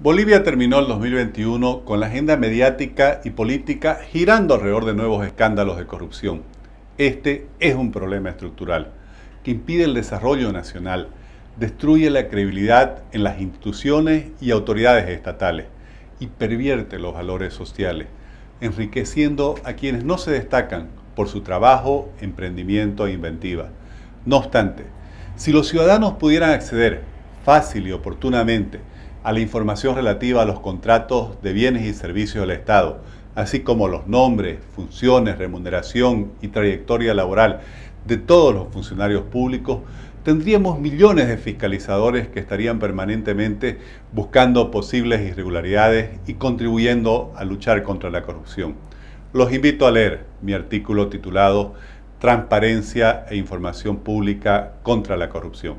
Bolivia terminó el 2021 con la agenda mediática y política girando alrededor de nuevos escándalos de corrupción. Este es un problema estructural que impide el desarrollo nacional, destruye la credibilidad en las instituciones y autoridades estatales y pervierte los valores sociales, enriqueciendo a quienes no se destacan por su trabajo, emprendimiento e inventiva. No obstante, si los ciudadanos pudieran acceder fácil y oportunamente a la información relativa a los contratos de bienes y servicios del Estado, así como los nombres, funciones, remuneración y trayectoria laboral de todos los funcionarios públicos, tendríamos millones de fiscalizadores que estarían permanentemente buscando posibles irregularidades y contribuyendo a luchar contra la corrupción. Los invito a leer mi artículo titulado Transparencia e Información Pública contra la Corrupción.